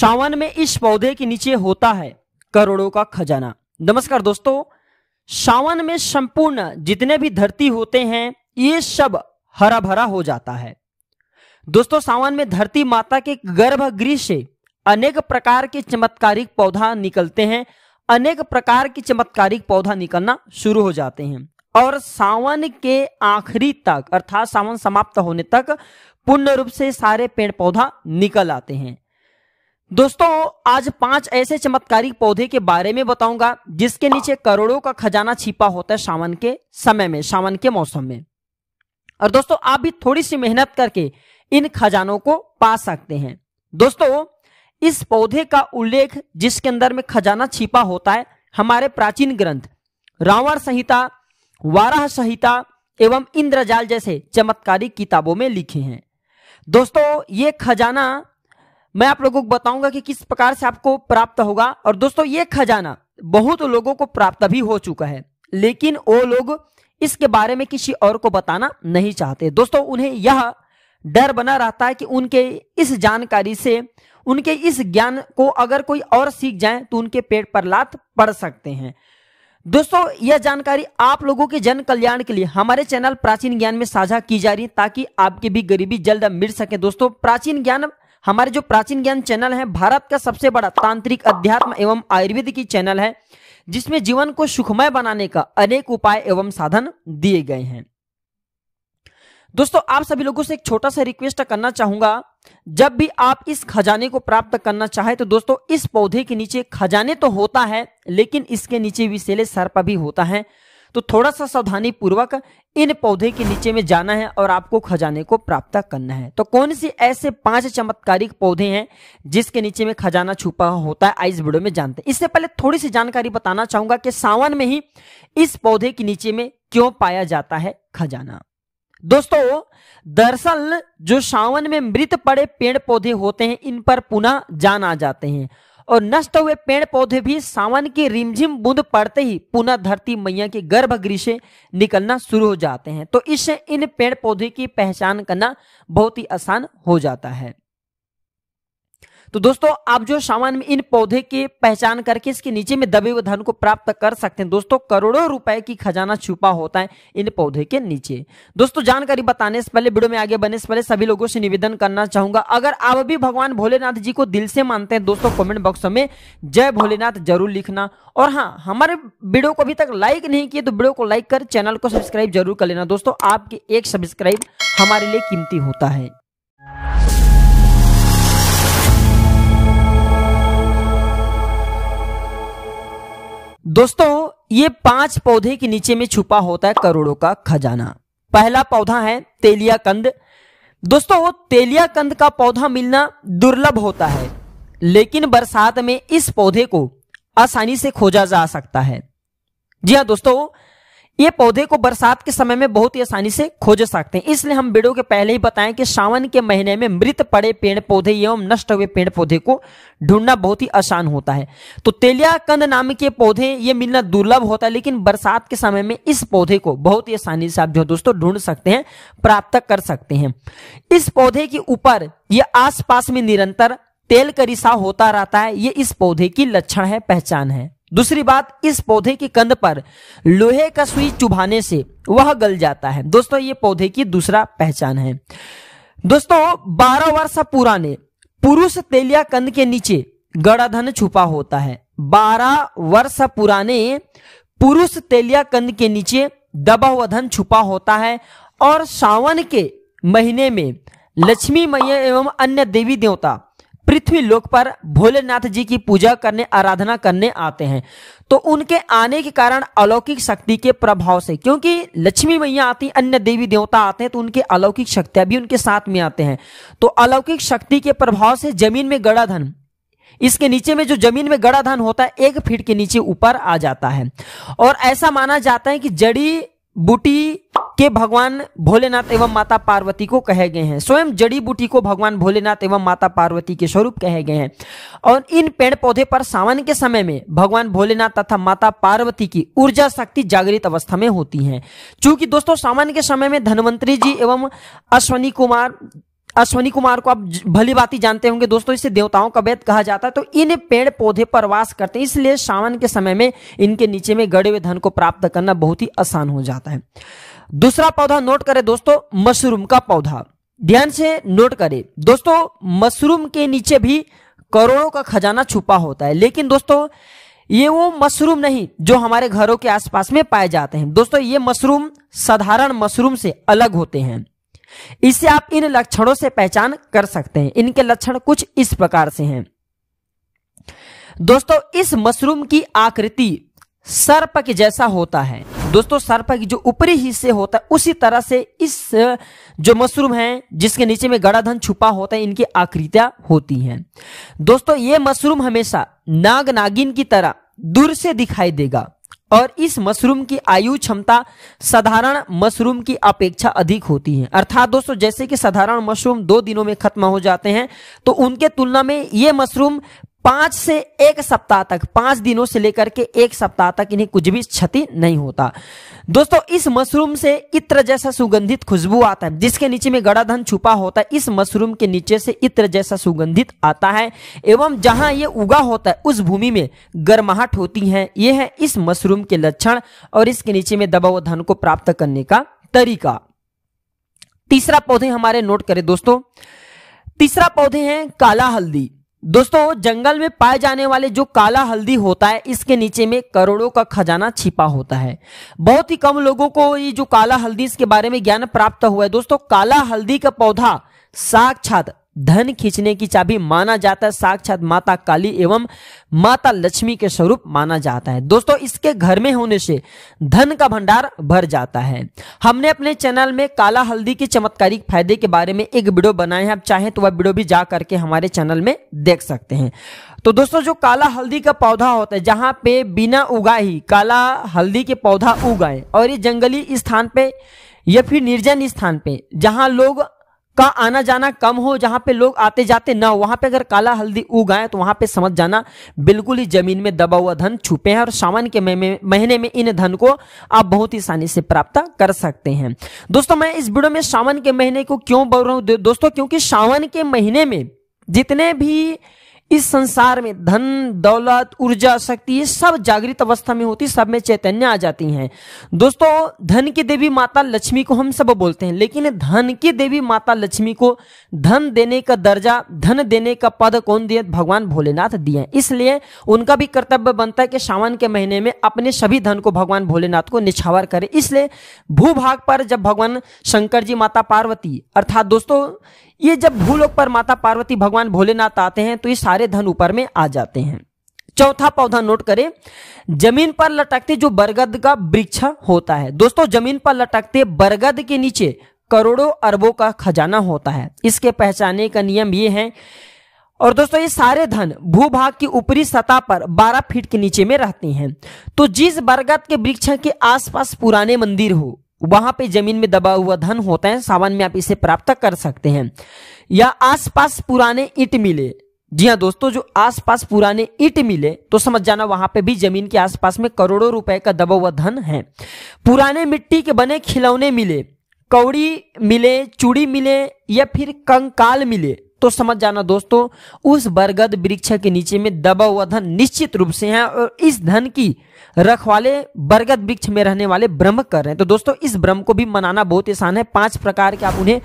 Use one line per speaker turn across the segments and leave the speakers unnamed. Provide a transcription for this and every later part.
सावन में इस पौधे के नीचे होता है करोड़ों का खजाना। नमस्कार दोस्तों, सावन में संपूर्ण जितने भी धरती होते हैं, ये सब हरा भरा हो जाता है। दोस्तों, सावन में धरती माता के गर्भगृह से अनेक प्रकार के चमत्कारिक पौधा निकलते हैं। अनेक प्रकार के चमत्कारिक पौधा निकलना शुरू हो जाते हैं। और सावन के आखिरी तक, अर्थात सावन समाप्त होने तक, पूर्ण रूप से सारे पेड़ पौधा निकल आते हैं। दोस्तों, आज पाँच ऐसे चमत्कारिक पौधे के बारे में बताऊँगा, जिसके नीचे करोड़ों का खजाना छिपा होता है सावन के समय में, सावन के मौसम में। और दोस्तों, आप भी थोड़ी सी मेहनत करके इन खजानों को पा सकते हैं। दोस्तों, इस पौधे का उल्लेख जिसके अंदर में खजाना छिपा होता है, हमारे प्राचीन ग्रंथ, रावण संहिता, वाराह संहिता एवं इंद्रजाल जैसे चमत्कारी किताबों में लिखे हैं। दोस्तों, ये खजाना मैं आप लोगों को बताऊँगा कि किस प्रकार से आपको प्राप्त होगा। और दोस्तों, ये खजाना बहुत लोगों को प्राप्त भी हो चुका है, लेकिन वो लोग इसके बारे में किसी और को बताना नहीं चाहते। दोस्तों, उन्हें यह डर बना रहता है कि उनके इस जानकारी से, उनके इस ज्ञान को अगर कोई और सीख जाए तो उनके पेट पर लात पड़ सकते हैं। दोस्तों, यह जानकारी आप लोगों के जन कल्याण के लिए हमारे चैनल प्राचीन ज्ञान में साझा की जा रही है, ताकि आपकी भी गरीबी जल्द मिट सके। दोस्तों, प्राचीन ज्ञान हमारे जो प्राचीन ज्ञान चैनल है, भारत का सबसे बड़ा तांत्रिक अध्यात्म एवं आयुर्वेद की चैनल है, जिसमें जीवन को सुखमय बनाने का अनेक उपाय एवं साधन दिए गए हैं। दोस्तों, आप सभी लोगों से एक छोटा सा रिक्वेस्ट करना चाहूँगा। जब भी आप इस खजाने को प्राप्त करना चाहे तो दोस्तों, इस पौधे के नीचे खजाने तो होता है, लेकिन इसके नीचे विशेले सर्प भी होता है। तो थोड़ा सा सावधानी पूर्वक इन पौधे के नीचे में जाना है और आपको खजाने को प्राप्त करना है। तो कौन सी ऐसे पाँच चमत्कारिक पौधे हैं जिसके नीचे में खजाना छुपा होता है? इस वीडियो में जानते हैं। इससे पहले थोड़ी सी जानकारी बताना चाहूँगा कि सावन में ही इस पौधे के नीचे में क्यों पाया जाता है खजाना। दोस्तों, दरअसल जो सावन में मृत पड़े पेड़ पौधे होते हैं, इन पर पुनः जान आ जाते हैं। और नष्ट हुए पेड़ पौधे भी सावन की रिमझिम बूंद पड़ते ही पुनः धरती मैया के गर्भगृह से निकलना शुरू हो जाते हैं। तो इससे इन पेड़ पौधे की पहचान करना बहुत ही आसान हो जाता है। तो दोस्तों, आप जो सामान में इन पौधे की पहचान करके इसके नीचे में दबे हुए धन को प्राप्त कर सकते हैं, दोस्तों, करोड़ों रुपए की खजाना छुपा होता है इन पौधे के नीचे। दोस्तों, जानकारी बताने से पहले, वीडियो में आगे बढ़ने से पहले सभी लोगों से निवेदन करना चाहूँगा। अगर आप भी भगवान भोलेनाथ जी को दिल से मानते हैं, दोस्तों, कॉमेंट बॉक्स में जय भोलेनाथ ज़रूर लिखना। और हाँ हमारे वीडियो को अभी तक लाइक नहीं किए तो वीडियो को लाइक कर, चैनल को सब्सक्राइब ज़रूर कर लेना। दोस्तों, आपके एक सब्सक्राइब हमारे लिए कीमती होता है। दोस्तों, ये पाँच पौधे के नीचे में छुपा होता है करोड़ों का खजाना। पहला पौधा है तेलिया कंद दोस्तों तेलिया कंद का पौधा मिलना दुर्लभ होता है, लेकिन बरसात में इस पौधे को आसानी से खोजा जा सकता है। जी हाँ दोस्तों ये पौधे को बरसात के समय में बहुत ही आसानी से खोज सकते हैं। इसलिए हम वीडियो के पहले ही बताएँ कि सावन के महीने में मृत पड़े पेड़ पौधे एवं नष्ट हुए पेड़ पौधे को ढूंढना बहुत ही आसान होता है। तो तेलिया कंद नाम के पौधे, ये मिलना दुर्लभ होता है, लेकिन बरसात के समय में इस पौधे को बहुत ही आसानी से आप जो दोस्तों ढूंढ सकते हैं, प्राप्त कर सकते हैं। इस पौधे के ऊपर, ये आसपास में निरंतर तेल का रिसाव होता रहता है। ये इस पौधे की लक्षण है, पहचान है। दूसरी बात, इस पौधे की कंद पर लोहे का सुई चुभाने से वह गल जाता है। दोस्तों, ये पौधे की दूसरा पहचान है। दोस्तों, बारह वर्ष पुराने पुरुष तेलिया कंद के नीचे गड़ाधन छुपा होता है। बारह वर्ष पुराने पुरुष तेलिया कंद के नीचे दबा हुआ धन छुपा होता है और सावन के महीने में लक्ष्मी मैया एवं अन्य देवी देवता पृथ्वी लोक पर भोलेनाथ जी की पूजा करने, आराधना करने आते हैं। तो उनके आने के कारण अलौकिक शक्ति के प्रभाव से, क्योंकि लक्ष्मी मैया आती, अन्य देवी देवता आते हैं तो उनके अलौकिक शक्तियाँ भी उनके साथ में आते हैं। तो अलौकिक शक्ति के प्रभाव से ज़मीन में गड़ा धन, इसके नीचे में जो ज़मीन में गड़ा धन होता है, एक फीट के नीचे ऊपर आ जाता है। और ऐसा माना जाता है कि जड़ी, बूटी के भगवान भोलेनाथ एवं माता पार्वती को कहे गए हैं। स्वयं जड़ी बूटी को भगवान भोलेनाथ एवं माता पार्वती के स्वरूप कहे गए हैं। और इन पेड़ पौधे पर सावन के समय में भगवान भोलेनाथ तथा माता पार्वती की ऊर्जा शक्ति जागृत अवस्था में होती है। चूँकि दोस्तों, सावन के समय में धनवंतरी जी एवं अश्वनी कुमार अश्वनी कुमार को आप भली बात ही जानते होंगे, दोस्तों, इसे देवताओं का वेद कहा जाता है। तो इन पेड़ पौधे पर वास करते हैं, इसलिए सावन के समय में इनके नीचे में गड़े हुए धन को प्राप्त करना बहुत ही आसान हो जाता है। दूसरा पौधा नोट करें दोस्तों, मशरूम का पौधा। ध्यान से नोट करें। दोस्तों, मशरूम के नीचे भी करोड़ों का खजाना छुपा होता है, लेकिन दोस्तों, ये वो मशरूम नहीं जो हमारे घरों के आसपास में पाए जाते हैं। दोस्तों, ये मशरूम साधारण मशरूम से अलग होते हैं। इससे आप इन लक्षणों से पहचान कर सकते हैं। इनके लक्षण कुछ इस प्रकार से हैं। दोस्तों, इस मशरूम की आकृति सर्प के जैसा होता है। दोस्तों सर्प की जो ऊपरी हिस्से होता है, उसी तरह से इस जो मशरूम है, जिसके नीचे में गड़ा धन छुपा होता है, इनकी आकृतियाँ होती हैं। दोस्तों, ये मशरूम हमेशा नाग नागिन की तरह दूर से दिखाई देगा और इस मशरूम की आयु क्षमता साधारण मशरूम की अपेक्षा अधिक होती है। अर्थात दोस्तों, जैसे कि साधारण मशरूम दो दिनों में खत्म हो जाते हैं तो उनके तुलना में ये मशरूम पाँच से एक सप्ताह तक, पाँच दिनों से लेकर के एक सप्ताह तक इन्हें कुछ भी क्षति नहीं होता। दोस्तों, इस मशरूम से इत्र जैसा सुगंधित खुशबू आता है, जिसके नीचे में गड़ा धन छुपा होता है, इस मशरूम के नीचे से इत्र जैसा सुगंधित आता है। एवं जहाँ ये उगा होता है, उस भूमि में गर्माहट होती है। ये है इस मशरूम के लक्षण और इसके नीचे में दबाव धन को प्राप्त करने का तरीका। तीसरा पौधे हमारे नोट करें दोस्तों। तीसरा पौधे हैं काला हल्दी। दोस्तों, जंगल में पाए जाने वाले जो काला हल्दी होता है, इसके नीचे में करोड़ों का खजाना छिपा होता है। बहुत ही कम लोगों को ये जो काला हल्दी, इसके बारे में ज्ञान प्राप्त हुआ है। दोस्तों, काला हल्दी का पौधा साक्षात धन खींचने की चाबी माना जाता है, साक्षात माता काली एवं माता लक्ष्मी के स्वरूप माना जाता है। दोस्तों, इसके घर में होने से धन का भंडार भर जाता है। हमने अपने चैनल में काला हल्दी के चमत्कारिक फ़ायदे के बारे में एक वीडियो बनाए हैं, आप चाहें तो वह वीडियो भी जा करके हमारे चैनल में देख सकते हैं। तो दोस्तों, जो काला हल्दी का पौधा होता है, जहाँ पे बिना उगा ही काला हल्दी के पौधा उगाए और ये जंगली स्थान पे या फिर निर्जन स्थान पे, जहाँ लोग का आना जाना कम हो, जहाँ पे लोग आते जाते ना हो, वहाँ पे अगर काला हल्दी उग आए तो वहाँ पे समझ जाना बिल्कुल ही ज़मीन में दबा हुआ धन छुपे हैं और सावन के महीने में इन धन को आप बहुत ही आसानी से प्राप्त कर सकते हैं। दोस्तों, मैं इस वीडियो में सावन के महीने को क्यों बोल रहा हूँ? दोस्तों, क्योंकि सावन के महीने में जितने भी इस संसार में धन, दौलत, ऊर्जा, शक्ति, ये सब जागृत अवस्था में होती, सब में चैतन्य आ जाती हैं। दोस्तों, धन की देवी माता लक्ष्मी को हम सब बोलते हैं, लेकिन धन की देवी माता लक्ष्मी को धन देने का दर्जा, धन देने का पद कौन दिए? भगवान भोलेनाथ दिए। इसलिए उनका भी कर्तव्य बनता है कि सावन के महीने में अपने सभी धन को भगवान भोलेनाथ को निछावर करे। इसलिए भूभाग पर जब भगवान शंकर जी माता पार्वती, अर्थात दोस्तों ये जब भूलोक पर माता पार्वती भगवान भोलेनाथ आते हैं तो ये सारे धन ऊपर में आ जाते हैं। चौथा पौधा नोट करें, ज़मीन पर लटकते जो बरगद का वृक्ष होता है। दोस्तों, ज़मीन पर लटकते बरगद के नीचे करोड़ों अरबों का खजाना होता है। इसके पहचाने का नियम ये है। और दोस्तों, ये सारे धन भूभाग की ऊपरी सतह पर 12 फीट के नीचे में रहते हैं। तो जिस बरगद के वृक्ष के आसपास पुराने मंदिर हो वहाँ पे ज़मीन में दबा हुआ धन होता है सावन में आप इसे प्राप्त कर सकते हैं। या आसपास पुराने ईट मिले। जी हाँ दोस्तों, जो आसपास पुराने ईट मिले तो समझ जाना वहाँ पे भी ज़मीन के आसपास में करोड़ों रुपए का दबा हुआ धन है। पुराने मिट्टी के बने खिलौने मिले, कौड़ी मिले, चूड़ी मिले, या फिर कंकाल मिले। तो समझ जाना दोस्तों, उस बरगद वृक्ष के नीचे में दबा हुआ धन निश्चित रूप से है और इस धन की रखवाले बरगद वृक्ष में रहने वाले ब्रह्म कर रहे हैं। तो दोस्तों, इस ब्रह्म को भी मनाना बहुत आसान है। पाँच प्रकार के आप उन्हें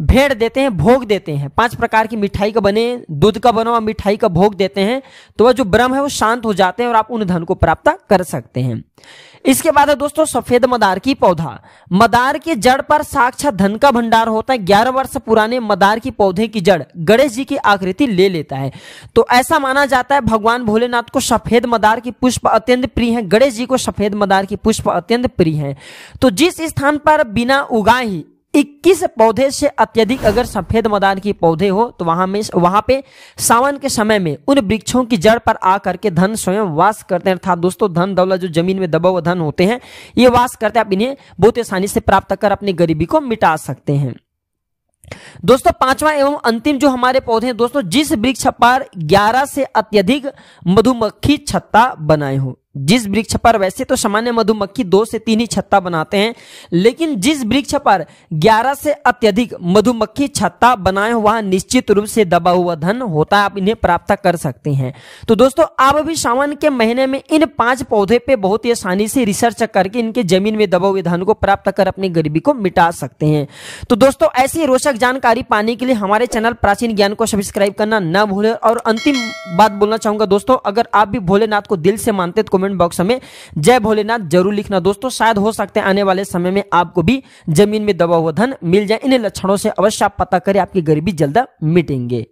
भेड़ देते हैं, भोग देते हैं। पाँच प्रकार की मिठाई का बने, दूध का बना हुआ मिठाई का भोग देते हैं। तो वह जो ब्रह्म है, वो शांत हो जाते हैं और आप उन धन को प्राप्त कर सकते हैं। इसके बाद है दोस्तों, सफ़ेद मदार की पौधा। मदार के जड़ पर साक्षात धन का भंडार होता है। ग्यारह वर्ष पुराने मदार की पौधे की जड़ गणेश जी की आकृति ले लेता है। तो ऐसा माना जाता है, भगवान भोलेनाथ को सफ़ेद मदार की पुष्प अत्यंत प्रिय है। गणेश जी को सफ़ेद मदार की पुष्प अत्यंत प्रिय है। तो जिस स्थान पर बिना उगा ही इक्कीस पौधे से अत्यधिक अगर सफ़ेद मदान की पौधे हो तो वहाँ में, वहाँ पे सावन के समय में उन वृक्षों की जड़ पर आकर के धन स्वयं वास करते हैं। अर्थात दोस्तों, धन, दौलत जो ज़मीन में दबा हुआ धन होते हैं, ये वास करते हैं। आप इन्हें बहुत आसानी से प्राप्त कर अपनी गरीबी को मिटा सकते हैं। दोस्तों, पांचवा एवं अंतिम जो हमारे पौधे हैं, दोस्तों, जिस वृक्ष पर 11 से अत्यधिक मधुमक्खी छत्ता बनाए हो जिस वृक्ष पर वैसे तो सामान्य मधुमक्खी दो से तीन ही छत्ता बनाते हैं, लेकिन जिस वृक्ष पर 11 से अत्यधिक मधुमक्खी छत्ता बनाए हुआ निश्चित रूप से दबा हुआ धन होता है, आप इन्हें प्राप्त कर सकते हैं। तो दोस्तों, आप अभी सावन के महीने में इन पाँच पौधे पे बहुत ही आसानी से रिसर्च करके इनके ज़मीन में दबा हुए धन को प्राप्त कर अपनी गरीबी को मिटा सकते हैं। तो दोस्तों, ऐसी रोचक जानकारी पाने के लिए हमारे चैनल प्राचीन ज्ञान को सब्सक्राइब करना न भूले, और अंतिम बात बोलना चाहूँगा दोस्तों, अगर आप भी भोलेनाथ को दिल से मानते तो कमेंट बॉक्स में जय भोलेनाथ ज़रूर लिखना। दोस्तों, शायद हो सकते हैं आने वाले समय में आपको भी ज़मीन में दबा हुआ धन मिल जाए। इन लक्षणों से अवश्य आप पता करें, आपकी गरीबी जल्द मिटेंगे।